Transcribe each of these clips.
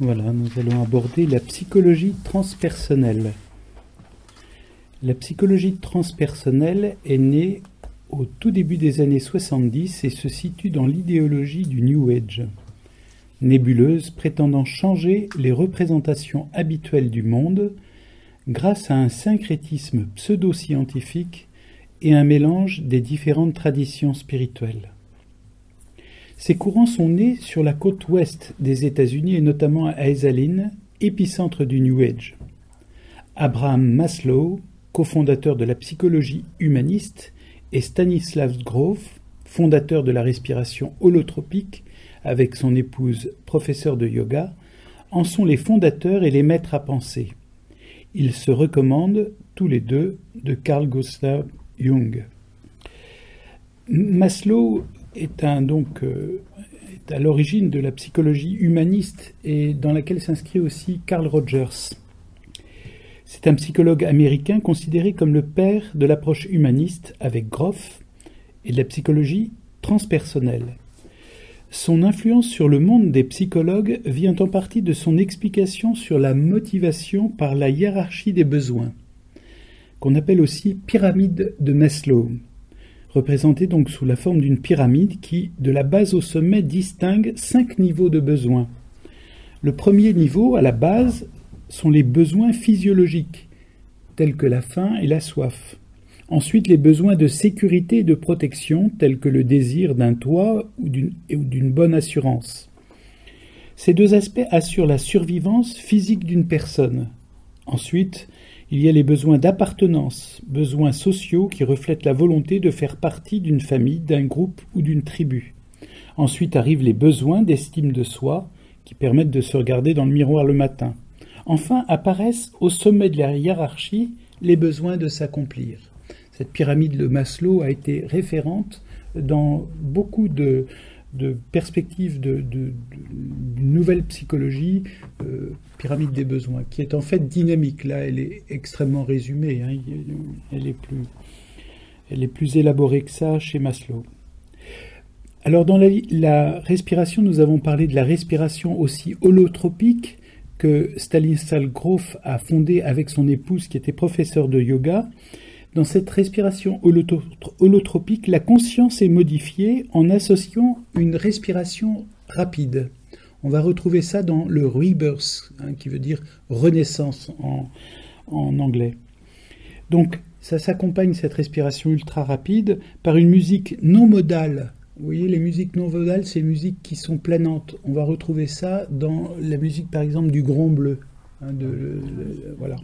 Voilà, nous allons aborder la psychologie transpersonnelle. La psychologie transpersonnelle est née au tout début des années 70 et se situe dans l'idéologie du New Age. Nébuleuse prétendant changer les représentations habituelles du monde grâce à un syncrétisme pseudo-scientifique et un mélange des différentes traditions spirituelles. Ces courants sont nés sur la côte ouest des États-Unis et notamment à Esalen, épicentre du New Age. Abraham Maslow, cofondateur de la psychologie humaniste, et Stanislav Grof, fondateur de la respiration holotropique avec son épouse professeur de yoga, en sont les fondateurs et les maîtres à penser. Ils se recommandent tous les deux de Carl Gustav Jung. Maslow est donc euh, à l'origine de la psychologie humaniste et dans laquelle s'inscrit aussi Carl Rogers. C'est un psychologue américain considéré comme le père de l'approche humaniste avec Groff et de la psychologie transpersonnelle. Son influence sur le monde des psychologues vient en partie de son explication sur la motivation par la hiérarchie des besoins, qu'on appelle aussi pyramide de Maslow représentée donc sous la forme d'une pyramide qui, de la base au sommet, distingue cinq niveaux de besoins. Le premier niveau, à la base, sont les besoins physiologiques, tels que la faim et la soif. Ensuite, les besoins de sécurité et de protection, tels que le désir d'un toit ou d'une bonne assurance. Ces deux aspects assurent la survivance physique d'une personne. Ensuite, il y a les besoins d'appartenance, besoins sociaux qui reflètent la volonté de faire partie d'une famille, d'un groupe ou d'une tribu. Ensuite arrivent les besoins d'estime de soi, qui permettent de se regarder dans le miroir le matin. Enfin apparaissent au sommet de la hiérarchie les besoins de s'accomplir. Cette pyramide de Maslow a été référente dans beaucoup de, de perspective de, de, nouvelle psychologie, euh, pyramide des besoins, qui est en fait dynamique. Là, elle est extrêmement résumée. Hein. elle, est plus, élaborée que ça chez Maslow. Alors, dans la, la respiration, nous avons parlé de la respiration aussi holotropique que Stanislas Grof a fondée avec son épouse qui était professeur de yoga. Dans cette respiration holotropique, la conscience est modifiée en associant une respiration rapide. On va retrouver ça dans le rebirth, hein, qui veut dire renaissance en, en anglais. Donc, ça s'accompagne, cette respiration ultra rapide, par une musique non modale. Vous voyez, les musiques non modales, c'est les musiques qui sont planantes. On va retrouver ça dans la musique, par exemple, du grand bleu. Hein, voilà.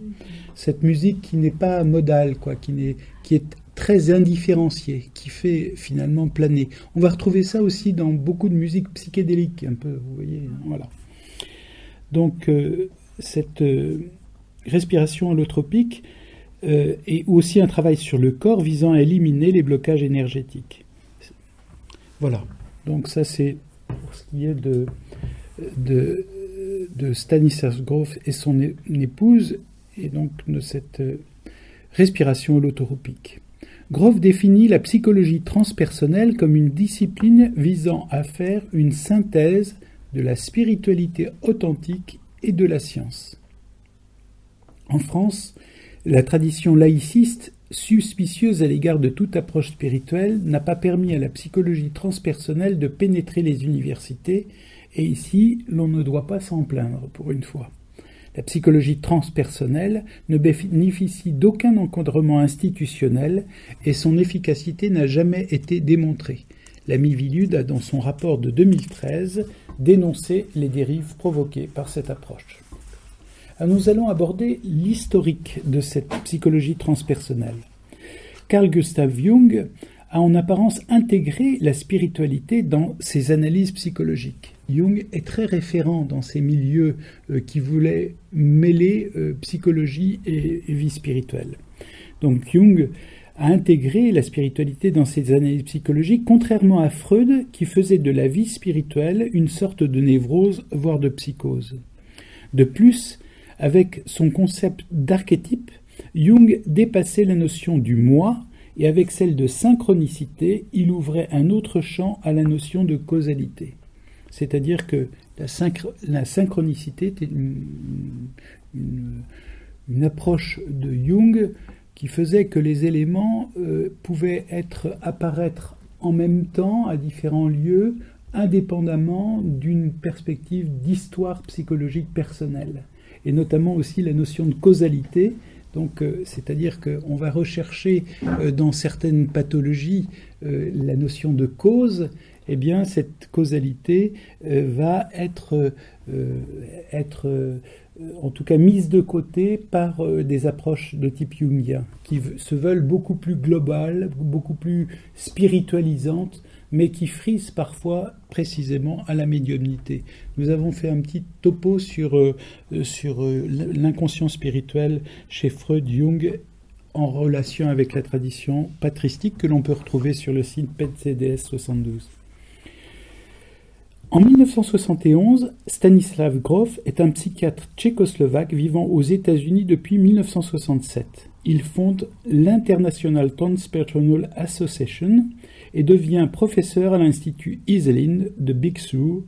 Cette musique qui n'est pas modale, quoi, qui, est, qui est très indifférenciée, qui fait finalement planer. On va retrouver ça aussi dans beaucoup de musique psychédélique, un peu, vous voyez. Voilà. Donc, euh, cette euh, respiration allotropique euh, est aussi un travail sur le corps visant à éliminer les blocages énergétiques. Voilà. Donc, ça, c'est pour ce qui est de, de de Stanislas Grof et son épouse, et donc de cette euh, respiration holotropique. Grof définit la psychologie transpersonnelle comme une discipline visant à faire une synthèse de la spiritualité authentique et de la science. En France, la tradition laïciste, suspicieuse à l'égard de toute approche spirituelle, n'a pas permis à la psychologie transpersonnelle de pénétrer les universités et ici, l'on ne doit pas s'en plaindre pour une fois. La psychologie transpersonnelle ne bénéficie d'aucun encadrement institutionnel et son efficacité n'a jamais été démontrée. L'ami Vilude a, dans son rapport de 2013, dénoncé les dérives provoquées par cette approche. nous allons aborder l'historique de cette psychologie transpersonnelle. Carl Gustav Jung a en apparence intégré la spiritualité dans ses analyses psychologiques. Jung est très référent dans ces milieux euh, qui voulaient mêler euh, psychologie et, vie spirituelle. Donc Jung a intégré la spiritualité dans ses analyses psychologiques, contrairement à Freud qui faisait de la vie spirituelle une sorte de névrose, voire de psychose. De plus, avec son concept d'archétype, Jung dépassait la notion du moi et avec celle de synchronicité, il ouvrait un autre champ à la notion de causalité. C'est-à-dire que la, synchronicité était une, approche de Jung qui faisait que les éléments euh, pouvaient être apparaître en même temps à différents lieux, indépendamment d'une perspective d'histoire psychologique personnelle, et notamment aussi la notion de causalité. Donc, euh, c'est-à-dire qu'on va rechercher euh, dans certaines pathologies la notion de cause, eh bien, cette causalité va être, être en tout cas mise de côté par euh, des approches de type jungien, qui se veulent beaucoup plus globales, beaucoup plus spiritualisantes, mais qui frisent parfois précisément à la médiumnité. Nous avons fait un petit topo sur, euh, sur euh, l'inconscient spirituel chez Freud, Jung, en relation avec la tradition patristique que l'on peut retrouver sur le site PETCDS 72. En 1971, Stanislav Grof est un psychiatre tchécoslovaque vivant aux États-Unis depuis 1967. Il fonde l'International Transpersonal Association et devient professeur à l'Institut Iselin de Big Sur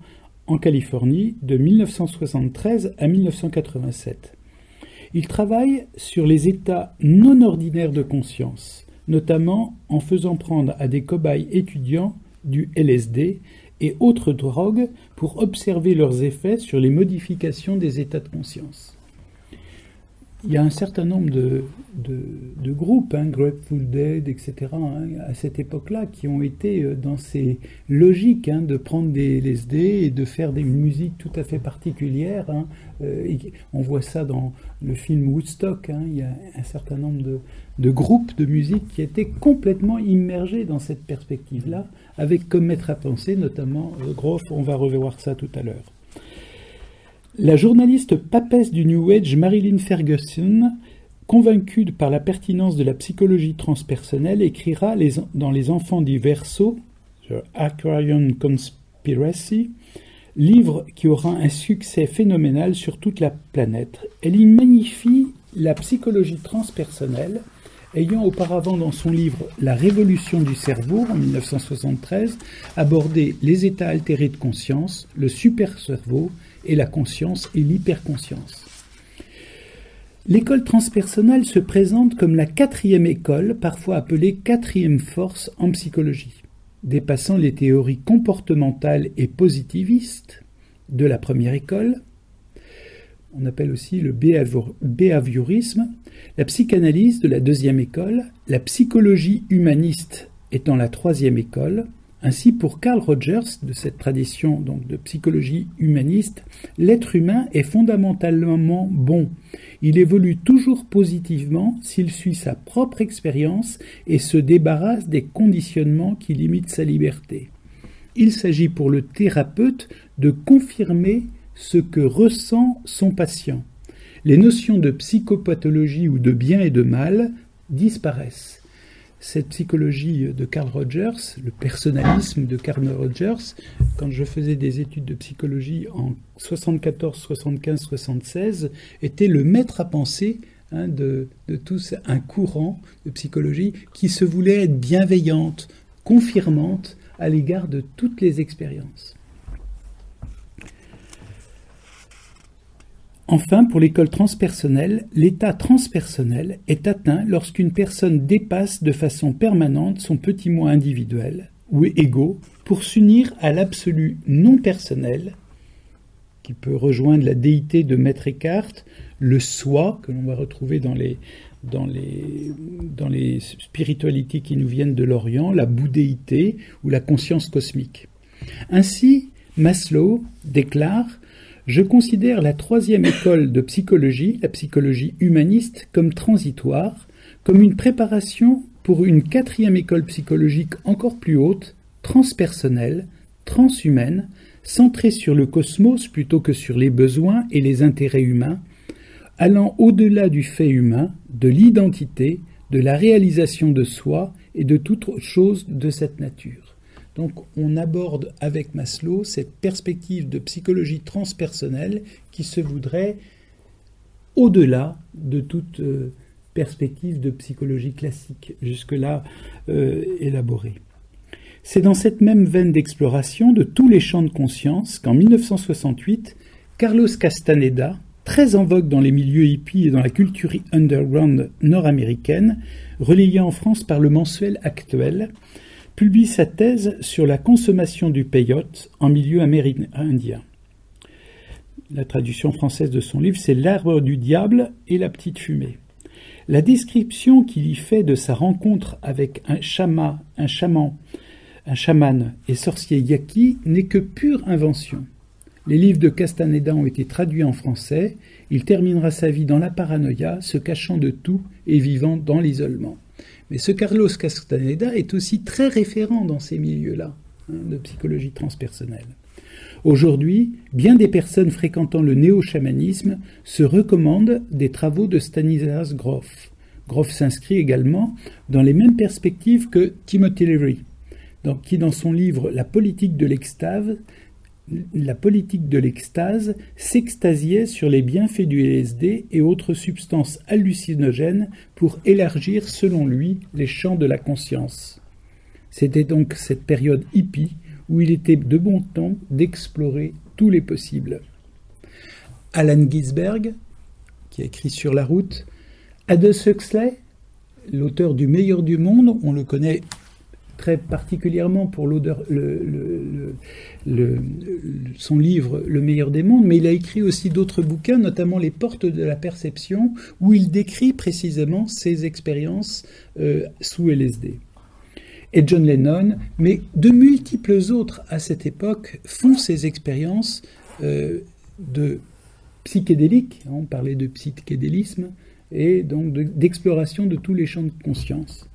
en Californie de 1973 à 1987. Il travaille sur les états non ordinaires de conscience, notamment en faisant prendre à des cobayes étudiants du LSD et autres drogues pour observer leurs effets sur les modifications des états de conscience. Il y a un certain nombre de, de, groupes, hein, Grateful Dead, etc., hein, à cette époque-là, qui ont été euh, dans ces logiques hein, de prendre des LSD et de faire des musiques tout à fait particulières. Euh, on voit ça dans le film Woodstock. il y a un certain nombre de, de groupes de musique qui étaient complètement immergés dans cette perspective-là avec comme maître à penser notamment euh, Groff, on va revoir ça tout à l'heure. La journaliste papesse du New Age Marilyn Ferguson, convaincue par la pertinence de la psychologie transpersonnelle, écrira dans Les Enfants du Verseau, The Aquarian Conspiracy, livre qui aura un succès phénoménal sur toute la planète. Elle y magnifie la psychologie transpersonnelle ayant auparavant dans son livre La révolution du cerveau en 1973 abordé les états altérés de conscience, le super-cerveau et la conscience et l'hyperconscience. L'école transpersonnelle se présente comme la quatrième école, parfois appelée quatrième force en psychologie, dépassant les théories comportementales et positivistes de la première école, on appelle aussi le behaviorisme, la psychanalyse de la deuxième école, la psychologie humaniste étant la troisième école. Ainsi, pour Carl Rogers, de cette tradition donc de psychologie humaniste, l'être humain est fondamentalement bon. Il évolue toujours positivement s'il suit sa propre expérience et se débarrasse des conditionnements qui limitent sa liberté. Il s'agit pour le thérapeute de confirmer ce que ressent son patient. Les notions de psychopathologie ou de bien et de mal disparaissent. Cette psychologie de Carl Rogers, le personnalisme de Carl Rogers, quand je faisais des études de psychologie en 74, 75, 76, était le maître à penser hein, de, de tous un courant de psychologie qui se voulait être bienveillante, confirmante à l'égard de toutes les expériences. Enfin, pour l'école transpersonnelle, l'état transpersonnel est atteint lorsqu'une personne dépasse de façon permanente son petit moi individuel ou égo pour s'unir à l'absolu non personnel, qui peut rejoindre la déité de Maître Eckhart, le soi, que l'on va retrouver dans les, dans les, dans les spiritualités qui nous viennent de l'Orient, la bouddhéité ou la conscience cosmique. Ainsi, Maslow déclare je considère la troisième école de psychologie, la psychologie humaniste, comme transitoire, comme une préparation pour une quatrième école psychologique encore plus haute, transpersonnelle, transhumaine, centrée sur le cosmos plutôt que sur les besoins et les intérêts humains, allant au-delà du fait humain, de l'identité, de la réalisation de soi et de toute chose de cette nature. Donc on aborde avec Maslow cette perspective de psychologie transpersonnelle qui se voudrait au-delà de toute euh, perspective de psychologie classique jusque-là euh, élaborée. C'est dans cette même veine d'exploration de tous les champs de conscience qu'en 1968, Carlos Castaneda, très en vogue dans les milieux hippies et dans la culture underground nord-américaine, relayée en France par le mensuel Actuel, publie sa thèse sur la consommation du peyote en milieu amérindien. La traduction française de son livre, c'est L'arbre du diable et la petite fumée. La description qu'il y fait de sa rencontre avec un chama, un chaman, un chaman et sorcier yaki n'est que pure invention. Les livres de Castaneda ont été traduits en français. Il terminera sa vie dans la paranoïa, se cachant de tout et vivant dans l'isolement. Mais ce Carlos Castaneda est aussi très référent dans ces milieux-là hein, de psychologie transpersonnelle. Aujourd'hui, bien des personnes fréquentant le néo-chamanisme se recommandent des travaux de Stanislas Grof. Grof s'inscrit également dans les mêmes perspectives que Timothy Leary, qui dans son livre La politique de l'extase la politique de l'extase s'extasiait sur les bienfaits du LSD et autres substances hallucinogènes pour élargir, selon lui, les champs de la conscience. C'était donc cette période hippie où il était de bon temps d'explorer tous les possibles. Alan Gisberg, qui a écrit Sur la route, Aldous Huxley, l'auteur du meilleur du monde, on le connaît très particulièrement pour son livre Le meilleur des mondes, mais il a écrit aussi d'autres bouquins, notamment Les portes de la perception, où il décrit précisément ses expériences euh, sous LSD. Et John Lennon, mais de multiples autres à cette époque font ces expériences euh, de psychédéliques, on parlait de psychédélisme, et donc d'exploration de tous les champs de conscience.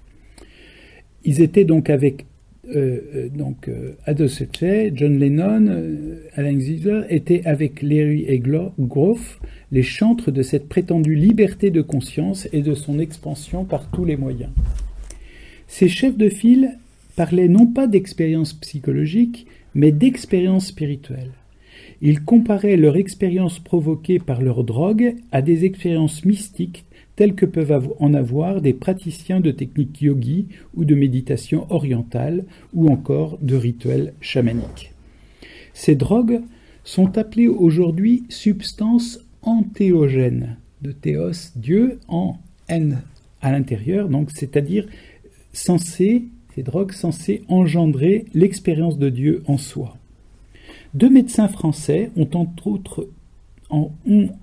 Ils étaient donc avec euh, euh, donc euh, John Lennon, euh, Alan étaient avec Larry et Groff les chantres de cette prétendue liberté de conscience et de son expansion par tous les moyens. Ces chefs de file parlaient non pas d'expérience psychologique, mais d'expérience spirituelle. Ils comparaient leur expérience provoquée par leur drogue à des expériences mystiques tels que peuvent en avoir des praticiens de techniques yogi ou de méditation orientale ou encore de rituels chamaniques. Ces drogues sont appelées aujourd'hui substances antéogènes, de théos, Dieu, en N à l'intérieur, donc c'est-à-dire censées, ces drogues censées engendrer l'expérience de Dieu en soi. Deux médecins français ont,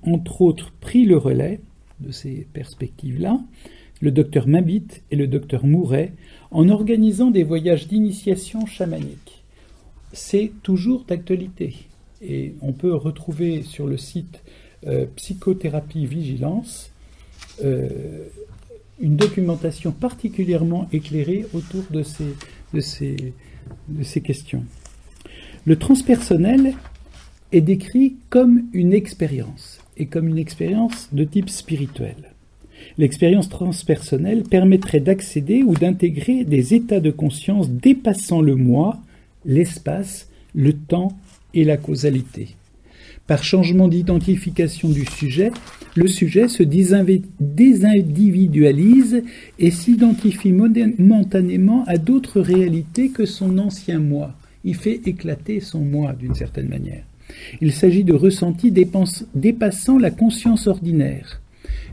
entre autres pris le relais de ces perspectives-là, le docteur Mabit et le docteur Mouret, en organisant des voyages d'initiation chamanique. C'est toujours d'actualité. Et on peut retrouver sur le site euh, Psychothérapie Vigilance euh, une documentation particulièrement éclairée autour de ces, questions. Le transpersonnel est décrit comme une expérience et comme une expérience de type spirituel. L'expérience transpersonnelle permettrait d'accéder ou d'intégrer des états de conscience dépassant le moi, l'espace, le temps et la causalité. Par changement d'identification du sujet, le sujet se désindividualise et s'identifie momentanément à d'autres réalités que son ancien moi. Il fait éclater son moi d'une certaine manière. Il s'agit de ressentis dépassant la conscience ordinaire.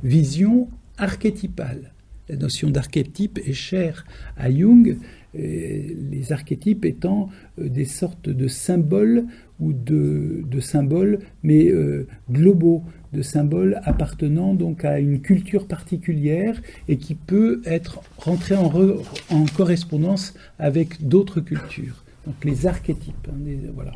Vision archétypale. La notion d'archétype est chère à Jung, les archétypes étant euh, des sortes de symboles ou de, symboles, mais euh, globaux, de symboles appartenant donc à une culture particulière et qui peut être rentré en, correspondance avec d'autres cultures. Donc les archétypes. Hein, voilà.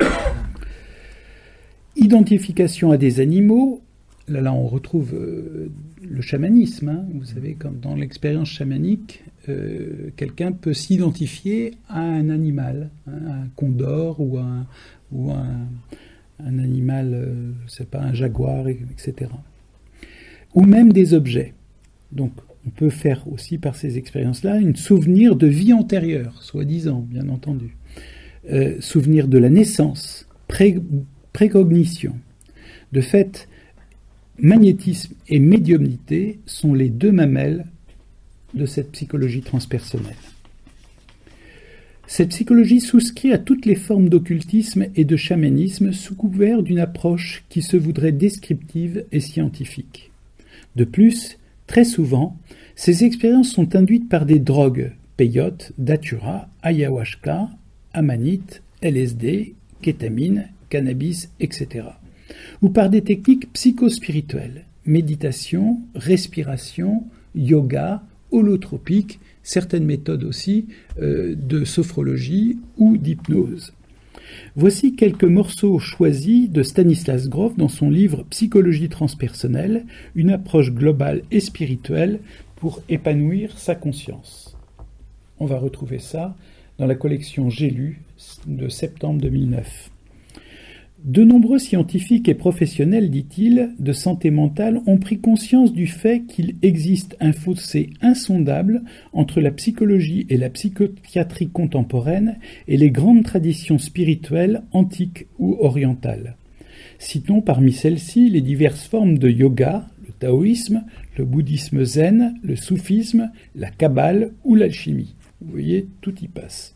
Identification à des animaux. Là, là on retrouve euh, le chamanisme. Hein. Vous savez, comme dans l'expérience chamanique, euh, quelqu'un peut s'identifier à un animal, hein, un condor ou un, ou un, animal, euh, je sais pas, un jaguar, etc. Ou même des objets. Donc, on peut faire aussi par ces expériences-là un souvenir de vie antérieure, soi-disant, bien entendu. souvenir de la naissance, pré De fait, magnétisme et médiumnité sont les deux mamelles de cette psychologie transpersonnelle. Cette psychologie souscrit à toutes les formes d'occultisme et de chamanisme sous couvert d'une approche qui se voudrait descriptive et scientifique. De plus, très souvent, ces expériences sont induites par des drogues, peyote, datura, ayahuasca, amanite, LSD, kétamine, cannabis, etc. Ou par des techniques psychospirituelles, méditation, respiration, yoga, holotropique, certaines méthodes aussi euh, de sophrologie ou d'hypnose. Voici quelques morceaux choisis de Stanislas Grof dans son livre Psychologie transpersonnelle, une approche globale et spirituelle pour épanouir sa conscience. On va retrouver ça dans la collection J'ai lu de septembre 2009. De nombreux scientifiques et professionnels, dit-il, de santé mentale ont pris conscience du fait qu'il existe un fossé insondable entre la psychologie et la psychiatrie contemporaine et les grandes traditions spirituelles antiques ou orientales. Citons parmi celles-ci les diverses formes de yoga, le taoïsme, le bouddhisme zen, le soufisme, la kabbale ou l'alchimie. Vous voyez, tout y passe.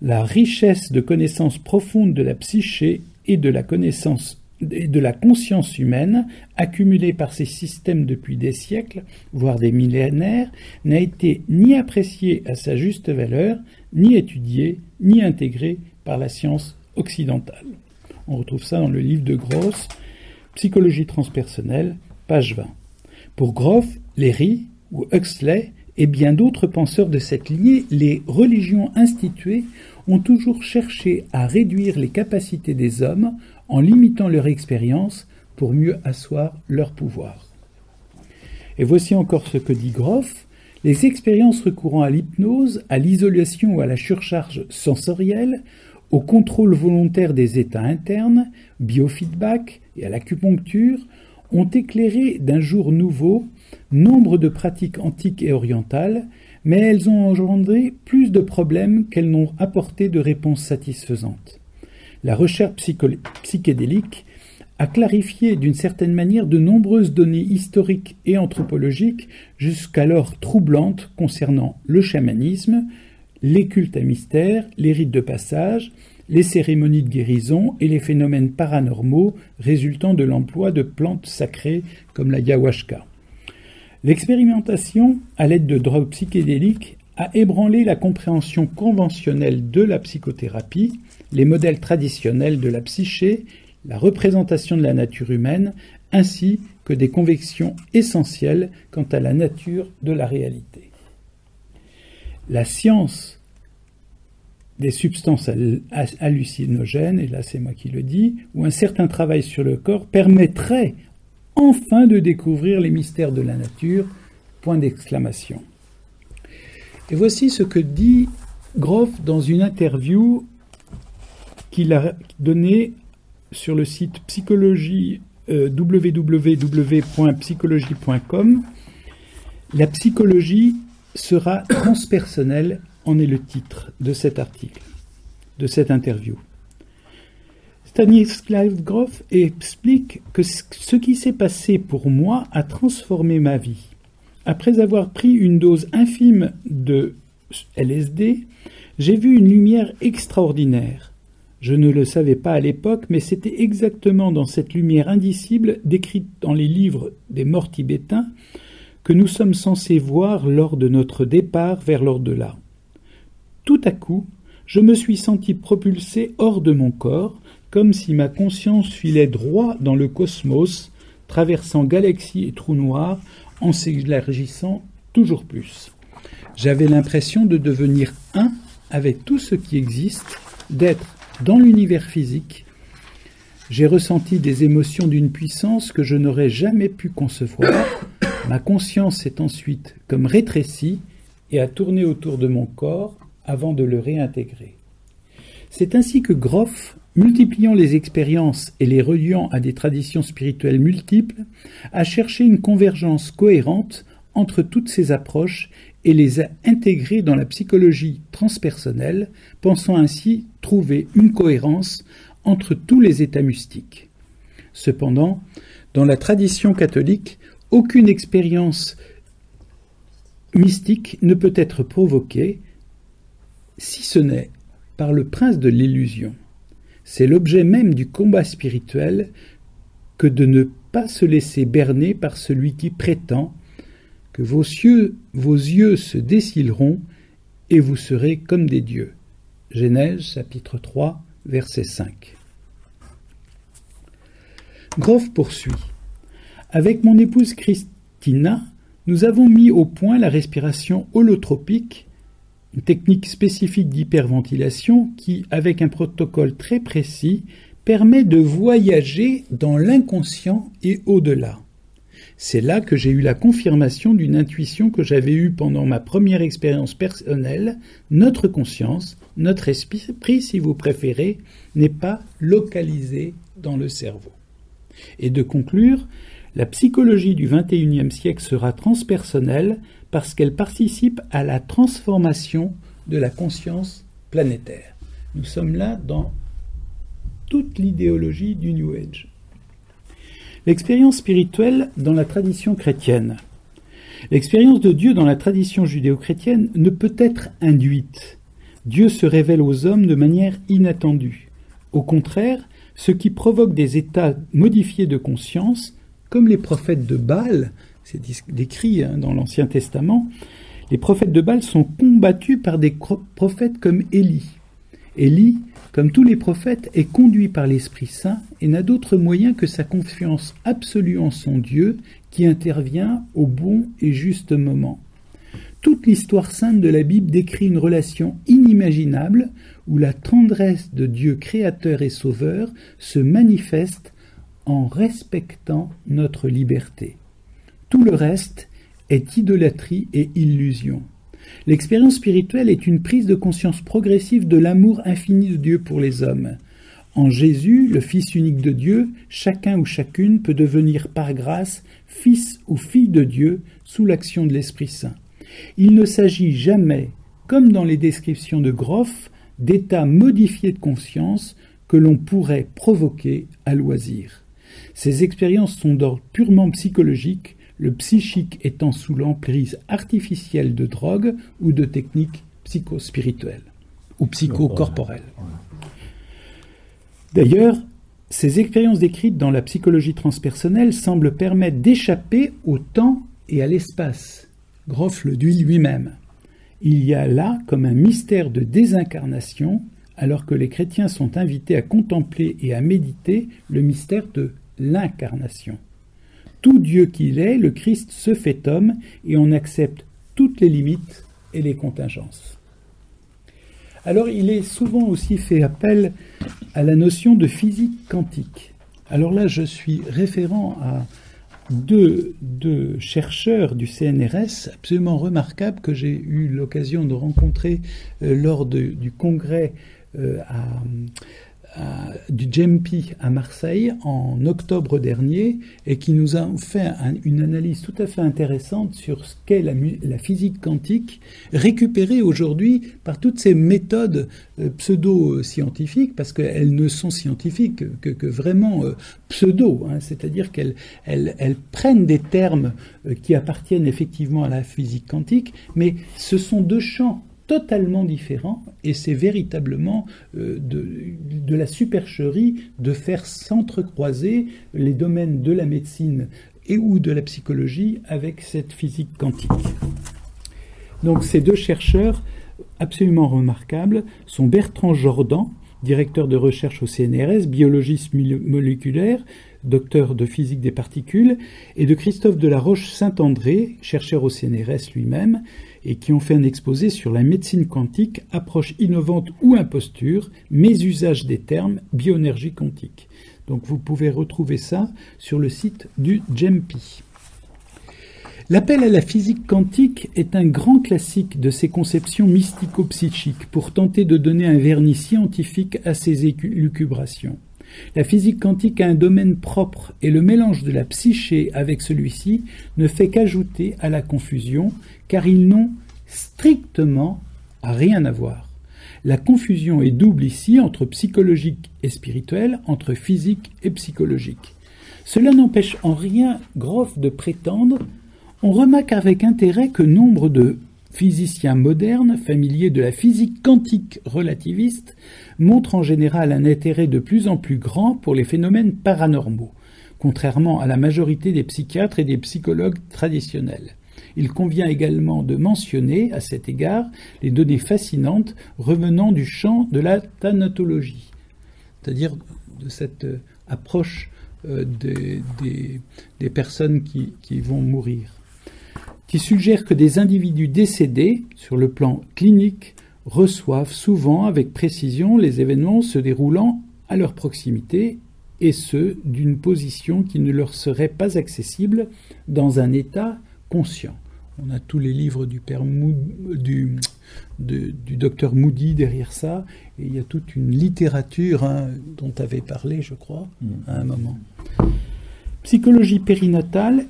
La richesse de connaissances profondes de la psyché et de la connaissance et de la conscience humaine accumulée par ces systèmes depuis des siècles, voire des millénaires, n'a été ni appréciée à sa juste valeur, ni étudiée, ni intégrée par la science occidentale. On retrouve ça dans le livre de Gross, Psychologie transpersonnelle, page 20. Pour Groff, Léry ou Huxley et bien d'autres penseurs de cette lignée, les religions instituées ont toujours cherché à réduire les capacités des hommes en limitant leur expérience pour mieux asseoir leur pouvoir. Et voici encore ce que dit Groff. Les expériences recourant à l'hypnose, à l'isolation ou à la surcharge sensorielle, au contrôle volontaire des états internes, biofeedback et à l'acupuncture ont éclairé d'un jour nouveau nombre de pratiques antiques et orientales mais elles ont engendré plus de problèmes qu'elles n'ont apporté de réponses satisfaisantes. La recherche psychédélique a clarifié d'une certaine manière de nombreuses données historiques et anthropologiques jusqu'alors troublantes concernant le chamanisme, les cultes à mystère, les rites de passage, les cérémonies de guérison et les phénomènes paranormaux résultant de l'emploi de plantes sacrées comme la yahuasca. L'expérimentation à l'aide de drogues psychédéliques a ébranlé la compréhension conventionnelle de la psychothérapie, les modèles traditionnels de la psyché, la représentation de la nature humaine, ainsi que des convictions essentielles quant à la nature de la réalité. La science des substances hallucinogènes, et là c'est moi qui le dis, ou un certain travail sur le corps permettrait enfin de découvrir les mystères de la nature. Point d'exclamation. Et voici ce que dit Groff dans une interview qu'il a donnée sur le site psychologie euh, www.psychologie.com. La psychologie sera transpersonnelle, en est le titre de cet article, de cette interview. Stanislav Grof explique que ce qui s'est passé pour moi a transformé ma vie. Après avoir pris une dose infime de LSD, j'ai vu une lumière extraordinaire. Je ne le savais pas à l'époque, mais c'était exactement dans cette lumière indicible décrite dans les livres des morts tibétains que nous sommes censés voir lors de notre départ vers l'au-delà. Tout à coup, je me suis senti propulsé hors de mon corps, comme si ma conscience filait droit dans le cosmos, traversant galaxies et trous noirs, en s'élargissant toujours plus. J'avais l'impression de devenir un avec tout ce qui existe, d'être dans l'univers physique. J'ai ressenti des émotions d'une puissance que je n'aurais jamais pu concevoir. Ma conscience s'est ensuite comme rétrécie et a tourné autour de mon corps avant de le réintégrer. C'est ainsi que Groff multipliant les expériences et les reliant à des traditions spirituelles multiples, a cherché une convergence cohérente entre toutes ces approches et les a intégrées dans la psychologie transpersonnelle, pensant ainsi trouver une cohérence entre tous les états mystiques. Cependant, dans la tradition catholique, aucune expérience mystique ne peut être provoquée, si ce n'est par le prince de l'illusion. C'est l'objet même du combat spirituel que de ne pas se laisser berner par celui qui prétend que vos yeux, vos yeux se décileront et vous serez comme des dieux. Genèse chapitre 3 verset 5. Groff poursuit. Avec mon épouse Christina, nous avons mis au point la respiration holotropique, technique spécifique d'hyperventilation qui, avec un protocole très précis, permet de voyager dans l'inconscient et au-delà. C'est là que j'ai eu la confirmation d'une intuition que j'avais eue pendant ma première expérience personnelle. Notre conscience, notre esprit, si vous préférez, n'est pas localisé dans le cerveau. Et de conclure, la psychologie du XXIe siècle sera transpersonnelle parce qu'elle participe à la transformation de la conscience planétaire. Nous sommes là dans toute l'idéologie du New Age. L'expérience spirituelle dans la tradition chrétienne. L'expérience de Dieu dans la tradition judéo-chrétienne ne peut être induite. Dieu se révèle aux hommes de manière inattendue. Au contraire, ce qui provoque des états modifiés de conscience, comme les prophètes de Baal, c'est décrit hein, dans l'Ancien Testament, les prophètes de Baal sont combattus par des prophètes comme Élie. Élie, comme tous les prophètes, est conduit par l'Esprit Saint et n'a d'autre moyen que sa confiance absolue en son Dieu qui intervient au bon et juste moment. Toute l'histoire sainte de la Bible décrit une relation inimaginable où la tendresse de Dieu créateur et sauveur se manifeste en respectant notre liberté. Tout le reste est idolâtrie et illusion. L'expérience spirituelle est une prise de conscience progressive de l'amour infini de Dieu pour les hommes. En Jésus, le Fils unique de Dieu, chacun ou chacune peut devenir par grâce fils ou fille de Dieu sous l'action de l'Esprit Saint. Il ne s'agit jamais, comme dans les descriptions de Groff, d'états modifiés de conscience que l'on pourrait provoquer à loisir. Ces expériences sont d'ordre purement psychologique, le psychique étant sous l'emprise artificielle de drogues ou de techniques psychospirituelles ou psychocorporelles. D'ailleurs, ces expériences décrites dans la psychologie transpersonnelle semblent permettre d'échapper au temps et à l'espace. Groff le dit lui-même. Il y a là comme un mystère de désincarnation, alors que les chrétiens sont invités à contempler et à méditer le mystère de l'incarnation. Tout Dieu qu'il est, le Christ se fait homme et on accepte toutes les limites et les contingences. Alors il est souvent aussi fait appel à la notion de physique quantique. Alors là, je suis référent à deux, chercheurs du CNRS absolument remarquables que j'ai eu l'occasion de rencontrer euh, lors du congrès euh, à, du GEMPI à Marseille en octobre dernier et qui nous a fait une analyse tout à fait intéressante sur ce qu'est la, physique quantique, récupérée aujourd'hui par toutes ces méthodes euh, pseudo-scientifiques, parce qu'elles ne sont scientifiques que, vraiment euh, pseudo, hein. c'est-à-dire qu'elles elles, prennent des termes euh, qui appartiennent effectivement à la physique quantique, mais ce sont deux champs totalement différent et c'est véritablement euh, de, la supercherie de faire s'entrecroiser les domaines de la médecine et ou de la psychologie avec cette physique quantique. Donc ces deux chercheurs absolument remarquables sont Bertrand Jordan, directeur de recherche au CNRS, biologiste moléculaire, docteur de physique des particules, et de Christophe Delaroche-Saint-André, chercheur au CNRS lui-même, et qui ont fait un exposé sur la médecine quantique, approche innovante ou imposture, mes usages des termes, bioénergie quantique. Donc vous pouvez retrouver ça sur le site du GEMPI. L'appel à la physique quantique est un grand classique de ces conceptions mystico-psychiques pour tenter de donner un vernis scientifique à ces élucubrations. La physique quantique a un domaine propre et le mélange de la psyché avec celui-ci ne fait qu'ajouter à la confusion car ils n'ont strictement rien à voir. La confusion est double ici entre psychologique et spirituel, entre physique et psychologique. Cela n'empêche en rien Groff de prétendre, on remarque avec intérêt que nombre de physicien moderne, familier de la physique quantique relativiste, montre en général un intérêt de plus en plus grand pour les phénomènes paranormaux, contrairement à la majorité des psychiatres et des psychologues traditionnels. Il convient également de mentionner, à cet égard, les données fascinantes revenant du champ de la thanatologie, c'est-à-dire de cette euh, approche euh, des, personnes qui vont mourir, qui suggère que des individus décédés, sur le plan clinique, reçoivent souvent avec précision les événements se déroulant à leur proximité et ce, d'une position qui ne leur serait pas accessible dans un état conscient. On a tous les livres du, père du, du docteur Moody derrière ça, et il y a toute une littérature hein, dont tu avais parlé, je crois, mm. à un moment. Psychologie périnatale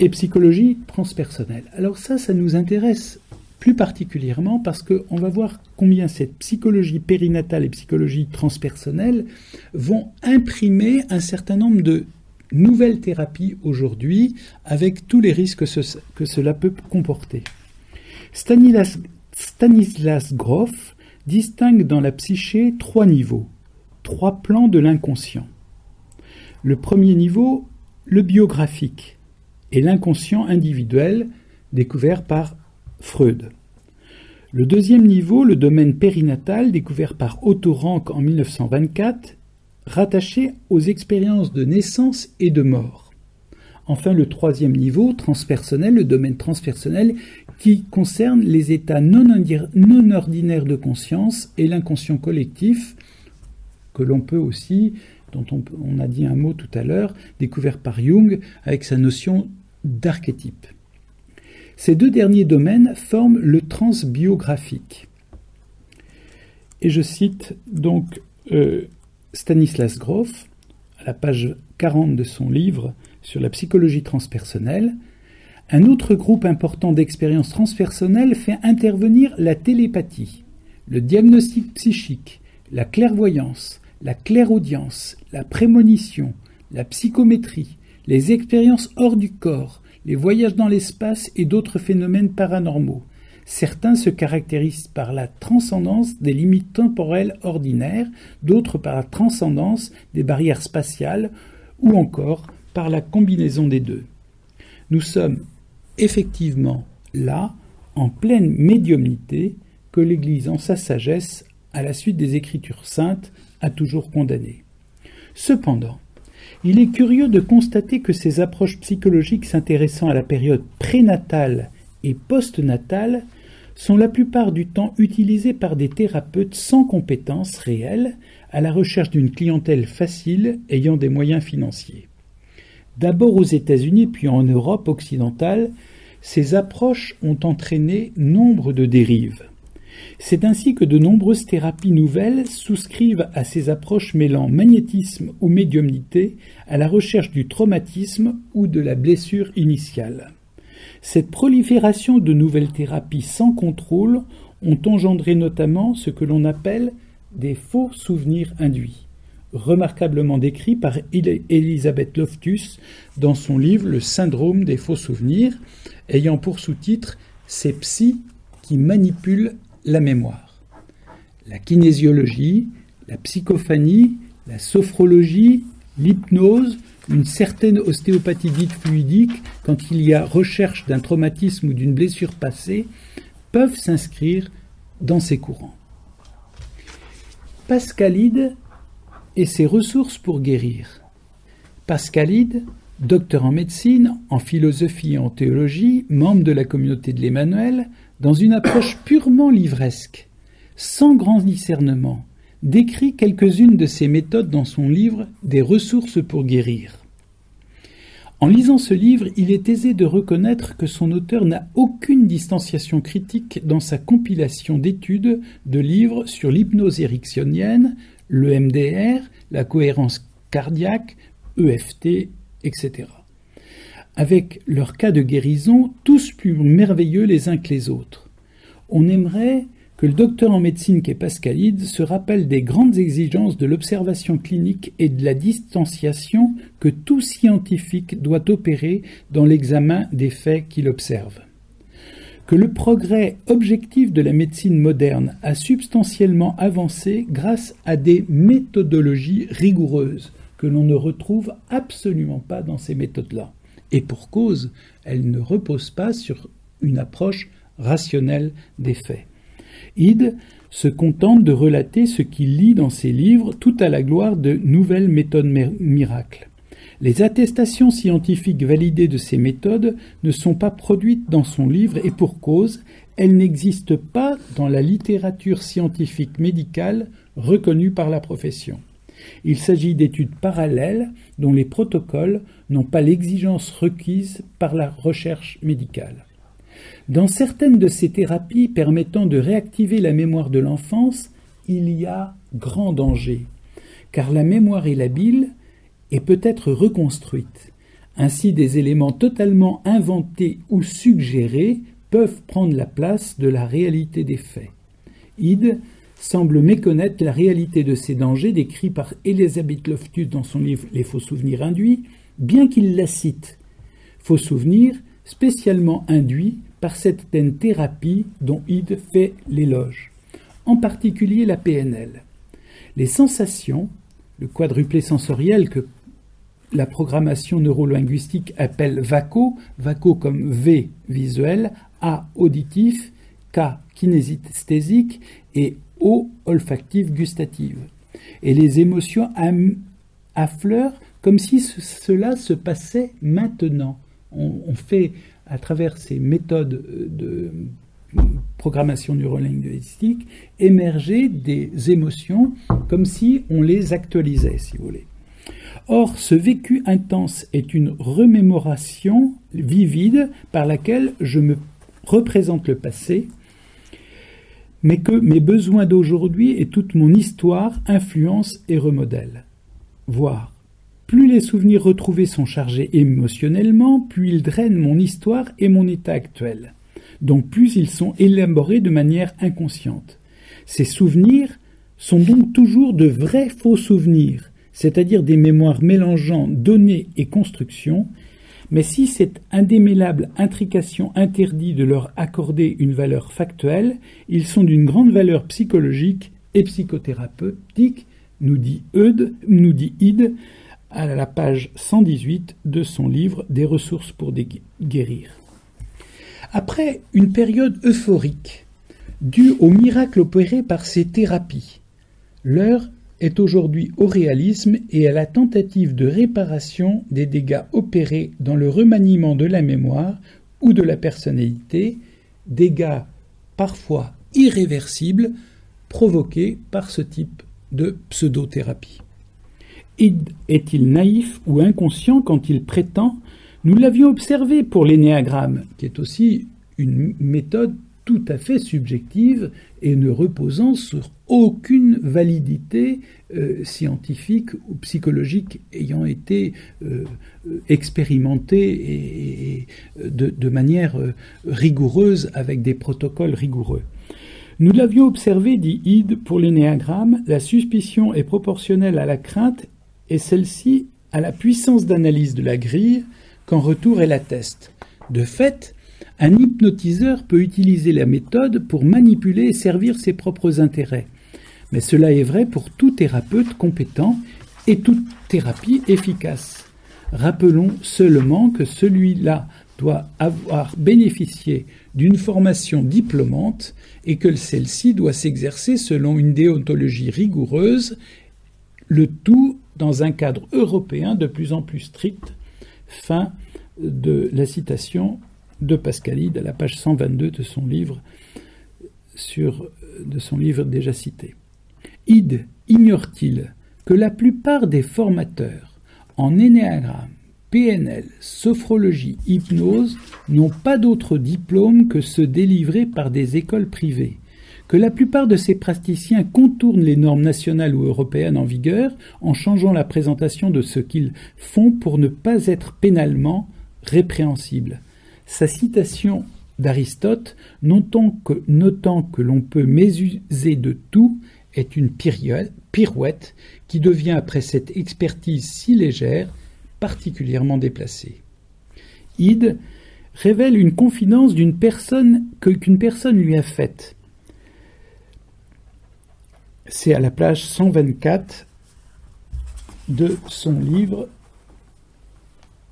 et psychologie transpersonnelle. Alors ça, ça nous intéresse plus particulièrement parce qu'on va voir combien cette psychologie périnatale et psychologie transpersonnelle vont imprimer un certain nombre de nouvelle thérapie aujourd'hui avec tous les risques que, cela peut comporter. Stanislas, Stanislas distingue dans la psyché trois niveaux, trois plans de l'inconscient. Le premier niveau, le biographique, et l'inconscient individuel découvert par Freud. Le deuxième niveau, le domaine périnatal découvert par Otto Rank en 1924 rattaché aux expériences de naissance et de mort. Enfin, le troisième niveau, transpersonnel, le domaine transpersonnel, qui concerne les états non, ordinaires de conscience et l'inconscient collectif, que l'on peut aussi, dont on, on, a dit un mot tout à l'heure, découvert par Jung avec sa notion d'archétype. Ces deux derniers domaines forment le transbiographique. Et je cite donc euh, Stanislas Grof, à la page 40 de son livre sur la psychologie transpersonnelle, un autre groupe important d'expériences transpersonnelles fait intervenir la télépathie, le diagnostic psychique, la clairvoyance, la clairaudience, la prémonition, la psychométrie, les expériences hors du corps, les voyages dans l'espace et d'autres phénomènes paranormaux, Certains se caractérisent par la transcendance des limites temporelles ordinaires, d'autres par la transcendance des barrières spatiales, ou encore par la combinaison des deux. Nous sommes effectivement là, en pleine médiumnité, que l'Église, en sa sagesse, à la suite des Écritures saintes, a toujours condamné. Cependant, il est curieux de constater que ces approches psychologiques s'intéressant à la période prénatale et postnatale sont la plupart du temps utilisés par des thérapeutes sans compétences réelles à la recherche d'une clientèle facile ayant des moyens financiers. D'abord aux États-Unis puis en Europe occidentale, ces approches ont entraîné nombre de dérives. C'est ainsi que de nombreuses thérapies nouvelles souscrivent à ces approches mêlant magnétisme ou médiumnité à la recherche du traumatisme ou de la blessure initiale. Cette prolifération de nouvelles thérapies sans contrôle ont engendré notamment ce que l'on appelle des faux souvenirs induits, remarquablement décrit par Elisabeth Loftus dans son livre Le syndrome des faux souvenirs, ayant pour sous-titre Ces psys qui manipulent la mémoire. La kinésiologie, la psychophanie, la sophrologie, l'hypnose, une certaine ostéopathie dite fluidique, quand il y a recherche d'un traumatisme ou d'une blessure passée, peuvent s'inscrire dans ces courants. Pascalide et ses ressources pour guérir. Pascalide, docteur en médecine, en philosophie et en théologie, membre de la communauté de l'Emmanuel, dans une approche purement livresque, sans grand discernement, décrit quelques-unes de ses méthodes dans son livre Des ressources pour guérir. En lisant ce livre, il est aisé de reconnaître que son auteur n'a aucune distanciation critique dans sa compilation d'études de livres sur l'hypnose ericksonienne, le MDR, la cohérence cardiaque, EFT, etc. Avec leurs cas de guérison tous plus merveilleux les uns que les autres. On aimerait que le docteur en médecine qu'est Pascalide se rappelle des grandes exigences de l'observation clinique et de la distanciation que tout scientifique doit opérer dans l'examen des faits qu'il observe. que le progrès objectif de la médecine moderne a substantiellement avancé grâce à des méthodologies rigoureuses que l'on ne retrouve absolument pas dans ces méthodes-là. Et pour cause, elles ne reposent pas sur une approche rationnelle des faits. Ide se contente de relater ce qu'il lit dans ses livres tout à la gloire de nouvelles méthodes miracles. Les attestations scientifiques validées de ces méthodes ne sont pas produites dans son livre et pour cause, elles n'existent pas dans la littérature scientifique médicale reconnue par la profession. Il s'agit d'études parallèles dont les protocoles n'ont pas l'exigence requise par la recherche médicale. Dans certaines de ces thérapies permettant de réactiver la mémoire de l'enfance, il y a grand danger, car la mémoire est labile et peut être reconstruite. Ainsi, des éléments totalement inventés ou suggérés peuvent prendre la place de la réalité des faits. Ide semble méconnaître la réalité de ces dangers décrits par Elizabeth Loftus dans son livre Les faux souvenirs induits, bien qu'il la cite. Faux souvenirs spécialement induits par certaines thérapies dont Ide fait l'éloge, en particulier la PNL. Les sensations, le quadruplé sensoriel que la programmation neurolinguistique appelle VACO, VACO comme V visuel, A auditif, K kinésisthésique et Olfactive gustative. Et les émotions affleurent comme si cela se passait maintenant. On, fait à travers ces méthodes de programmation neurolinguistique émerger des émotions comme si on les actualisait, si vous voulez. Or, ce vécu intense est une remémoration vivide par laquelle je me représente le passé, mais que mes besoins d'aujourd'hui et toute mon histoire influencent et remodèlent. Voir. Plus les souvenirs retrouvés sont chargés émotionnellement, plus ils drainent mon histoire et mon état actuel. Donc plus ils sont élaborés de manière inconsciente. Ces souvenirs sont donc toujours de vrais faux souvenirs, c'est-à-dire des mémoires mélangeant données et constructions, mais si cette indémêlable intrication interdit de leur accorder une valeur factuelle, ils sont d'une grande valeur psychologique et psychothérapeutique, nous dit, dit Ide à la page 118 de son livre Des ressources pour guérir. Après une période euphorique, due au miracle opéré par ces thérapies, l'heure est aujourd'hui au réalisme et à la tentative de réparation des dégâts opérés dans le remaniement de la mémoire ou de la personnalité, dégâts parfois irréversibles provoqués par ce type de pseudothérapie. Est-il naïf ou inconscient quand il prétend Nous l'avions observé pour l'énéagramme, qui est aussi une méthode tout à fait subjective et ne reposant sur aucune validité euh, scientifique ou psychologique ayant été euh, expérimentée et, de, manière euh, rigoureuse avec des protocoles rigoureux. Nous l'avions observé, dit Ide, pour l'énéagramme, la suspicion est proportionnelle à la crainte et celle-ci à la puissance d'analyse de la grille qu'en retour elle atteste. De fait, un hypnotiseur peut utiliser la méthode pour manipuler et servir ses propres intérêts. Mais cela est vrai pour tout thérapeute compétent et toute thérapie efficace. Rappelons seulement que celui-là doit avoir bénéficié d'une formation diplômante et que celle-ci doit s'exercer selon une déontologie rigoureuse, le tout dans un cadre européen de plus en plus strict. Fin de la citation de Pascalide à la page 122 de son livre sur, de son livre déjà cité. Ide ignore-t-il que la plupart des formateurs en énéagramme, PNL, sophrologie, hypnose n'ont pas d'autre diplôme que ceux délivrés par des écoles privées, que la plupart de ces praticiens contournent les normes nationales ou européennes en vigueur en changeant la présentation de ce qu'ils font pour ne pas être pénalement répréhensibles, sa citation d'Aristote, notant que, notant que l'on peut mésuser de tout, est une pirouette qui devient, après cette expertise si légère, particulièrement déplacée. Ide révèle une confidence d'une personne qu'une personne lui a faite. C'est à la page 124 de son livre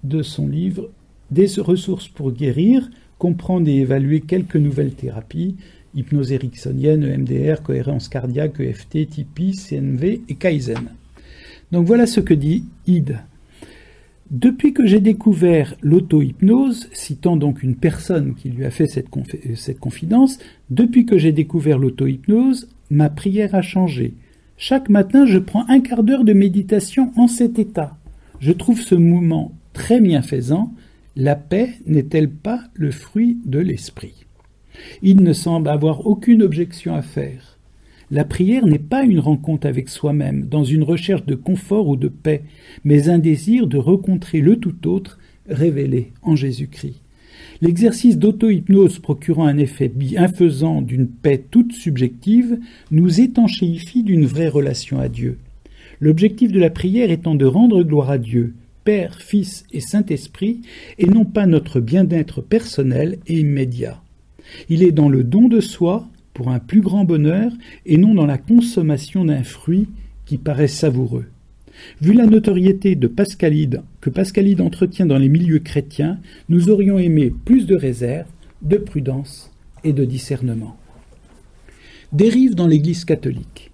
de son livre Des ressources pour guérir, comprendre et évaluer quelques nouvelles thérapies, hypnose ericksonienne, EMDR, cohérence cardiaque, EFT, TIPI, CNV et Kaizen. Donc voilà ce que dit Id. Depuis que j'ai découvert l'auto-hypnose, citant donc une personne qui lui a fait cette, cette confidence, depuis que j'ai découvert l'auto-hypnose, ma prière a changé. Chaque matin, je prends un quart d'heure de méditation en cet état. Je trouve ce moment très bienfaisant. La paix n'est-elle pas le fruit de l'esprit? Il ne semble avoir aucune objection à faire. La prière n'est pas une rencontre avec soi-même, dans une recherche de confort ou de paix, mais un désir de rencontrer le tout autre révélé en Jésus-Christ. L'exercice d'auto-hypnose procurant un effet bienfaisant d'une paix toute subjective nous étanchéifie d'une vraie relation à Dieu. L'objectif de la prière étant de rendre gloire à Dieu, Père, Fils et Saint-Esprit, et non pas notre bien-être personnel et immédiat. Il est dans le don de soi, pour un plus grand bonheur et non dans la consommation d'un fruit qui paraît savoureux. Vu la notoriété de Pascalide que Pascalide entretient dans les milieux chrétiens, nous aurions aimé plus de réserve, de prudence et de discernement. Dérives dans l'Église catholique.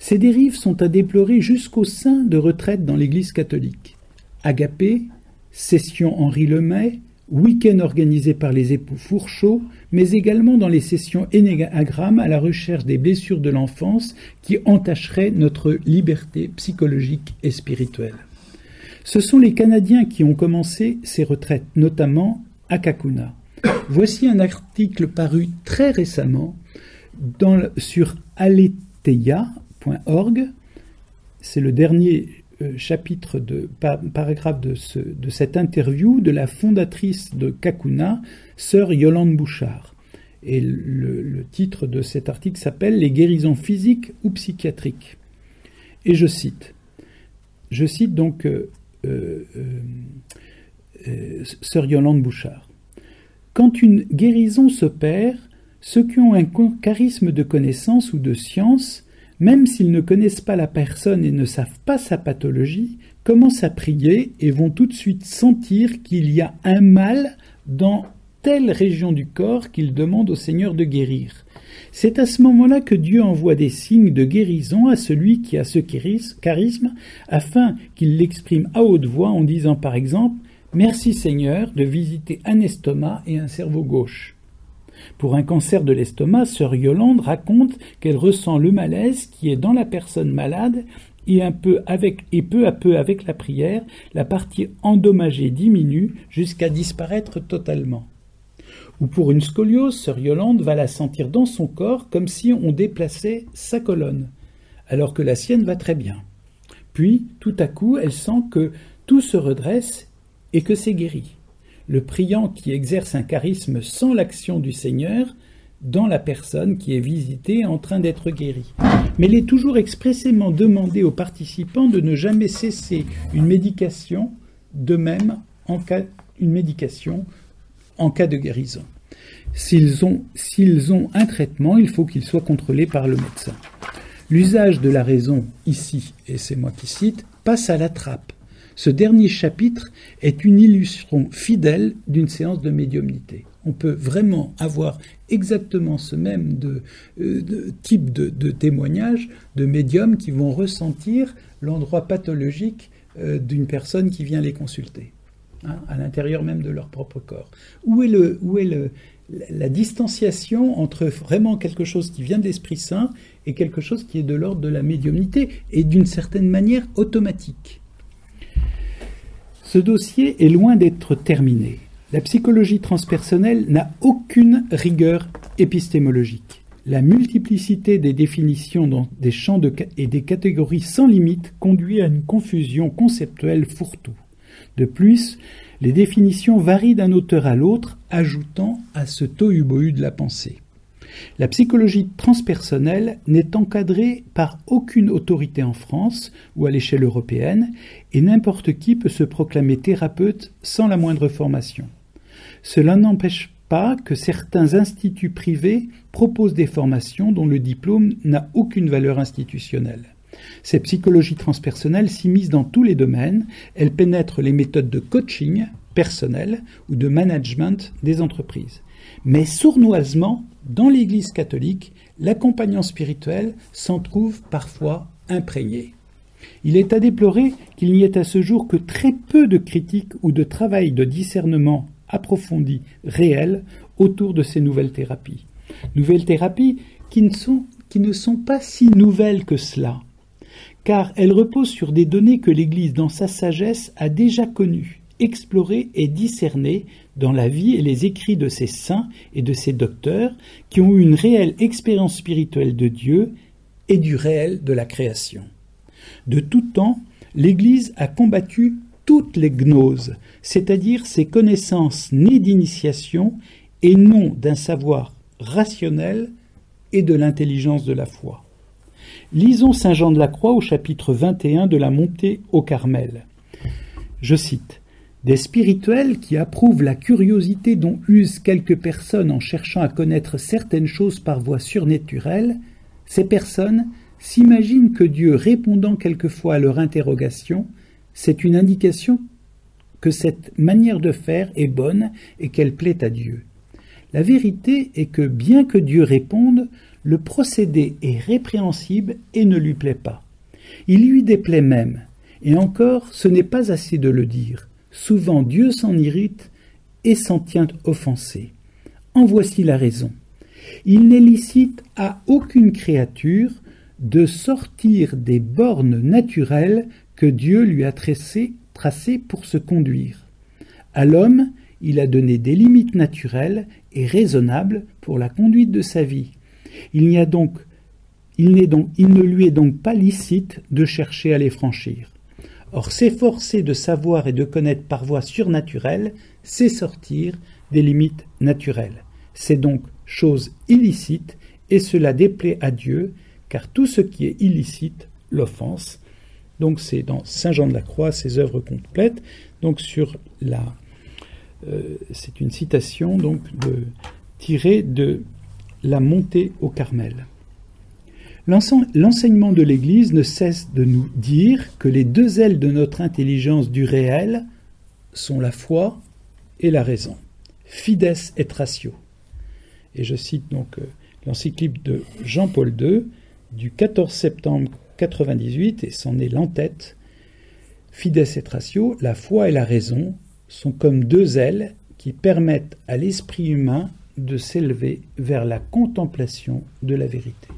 Ces dérives sont à déplorer jusqu'au sein de retraites dans l'Église catholique. Agapé, Session Henri Lemay, week-end organisé par les époux Fourchot, mais également dans les sessions énéagrammes à la recherche des blessures de l'enfance qui entacheraient notre liberté psychologique et spirituelle. Ce sont les Canadiens qui ont commencé ces retraites, notamment à Kakuna. Voici un article paru très récemment sur aleteia.org. C'est le dernier chapitre de paragraphe de, de, cette interview de la fondatrice de Kakuna, sœur Yolande Bouchard. Et le, titre de cet article s'appelle Les guérisons physiques ou psychiatriques. Et je cite. Je cite donc euh, euh, sœur Yolande Bouchard. Quand une guérison s'opère, ceux qui ont un charisme de connaissance ou de science même s'ils ne connaissent pas la personne et ne savent pas sa pathologie, commencent à prier et vont tout de suite sentir qu'il y a un mal dans telle région du corps qu'ils demandent au Seigneur de guérir. C'est à ce moment-là que Dieu envoie des signes de guérison à celui qui a ce charisme, afin qu'il l'exprime à haute voix en disant par exemple Merci Seigneur de visiter un estomac et un cerveau gauche. Pour un cancer de l'estomac, sœur Yolande raconte qu'elle ressent le malaise qui est dans la personne malade et, un peu avec, et peu à peu avec la prière, la partie endommagée diminue jusqu'à disparaître totalement. Ou pour une scoliose, sœur Yolande va la sentir dans son corps comme si on déplaçait sa colonne, alors que la sienne va très bien. Puis, tout à coup, elle sent que tout se redresse et que c'est guéri le priant qui exerce un charisme sans l'action du Seigneur dans la personne qui est visitée en train d'être guérie. Mais il est toujours expressément demandé aux participants de ne jamais cesser une médication, de même en cas, une médication en cas de guérison. S'ils ont, s'ils ont un traitement, il faut qu'il soit contrôlé par le médecin. L'usage de la raison ici, et c'est moi qui cite, passe à la trappe. Ce dernier chapitre est une illustration fidèle d'une séance de médiumnité. On peut vraiment avoir exactement ce même euh, type de, témoignage de médiums qui vont ressentir l'endroit pathologique euh, d'une personne qui vient les consulter, hein, à l'intérieur même de leur propre corps. Où est, le, où est la distanciation entre vraiment quelque chose qui vient de l'Esprit Saint et quelque chose qui est de l'ordre de la médiumnité et d'une certaine manière automatique? Ce dossier est loin d'être terminé. La psychologie transpersonnelle n'a aucune rigueur épistémologique. La multiplicité des définitions dans des champs et des catégories sans limite conduit à une confusion conceptuelle fourre-tout. De plus, les définitions varient d'un auteur à l'autre, ajoutant à ce tohu-bohu de la pensée. La psychologie transpersonnelle n'est encadrée par aucune autorité en France ou à l'échelle européenne, et n'importe qui peut se proclamer thérapeute sans la moindre formation. Cela n'empêche pas que certains instituts privés proposent des formations dont le diplôme n'a aucune valeur institutionnelle. Cette psychologie transpersonnelle s'immisce dans tous les domaines, elle pénètre les méthodes de coaching personnel ou de management des entreprises. Mais sournoisement, dans l'Église catholique, l'accompagnant spirituel s'en trouve parfois imprégné. Il est à déplorer qu'il n'y ait à ce jour que très peu de critiques ou de travail de discernement approfondi, réel, autour de ces nouvelles thérapies. Nouvelles thérapies qui ne sont, qui ne sont pas si nouvelles que cela, car elles reposent sur des données que l'Église, dans sa sagesse, a déjà connues, explorées et discernées dans la vie et les écrits de ses saints et de ses docteurs qui ont eu une réelle expérience spirituelle de Dieu et du réel de la création. De tout temps, l'Église a combattu toutes les gnoses, c'est-à-dire ces connaissances nées d'initiation et non d'un savoir rationnel et de l'intelligence de la foi. Lisons Saint Jean de la Croix au chapitre 21 de la montée au Carmel. Je cite Des spirituels qui approuvent la curiosité dont usent quelques personnes en cherchant à connaître certaines choses par voie surnaturelle, ces personnes s'imaginent que Dieu, répondant quelquefois à leur interrogation, c'est une indication que cette manière de faire est bonne et qu'elle plaît à Dieu. La vérité est que bien que Dieu réponde, le procédé est répréhensible et ne lui plaît pas. Il lui déplaît même, et encore ce n'est pas assez de le dire. Souvent Dieu s'en irrite et s'en tient offensé. En voici la raison. Il n'est licite à aucune créature de sortir des bornes naturelles que Dieu lui a tracées tracé pour se conduire. À l'homme, il a donné des limites naturelles et raisonnables pour la conduite de sa vie. Il, n'y a donc, il ne lui est donc pas licite de chercher à les franchir. Or, s'efforcer de savoir et de connaître par voie surnaturelle, c'est sortir des limites naturelles. C'est donc chose illicite, et cela déplaît à Dieu, car tout ce qui est illicite l'offense. Donc c'est dans Saint Jean de la Croix, ses œuvres complètes. Donc sur la, euh, c'est une citation donc tirée de la montée au Carmel. L'enseignement de l'Église ne cesse de nous dire que les deux ailes de notre intelligence du réel sont la foi et la raison. Fides et ratio. Et je cite donc euh, de Jean-Paul II du 14 septembre 98, et c'en est l'entête, Fides et ratio, la foi et la raison sont comme deux ailes qui permettent à l'esprit humain de s'élever vers la contemplation de la vérité.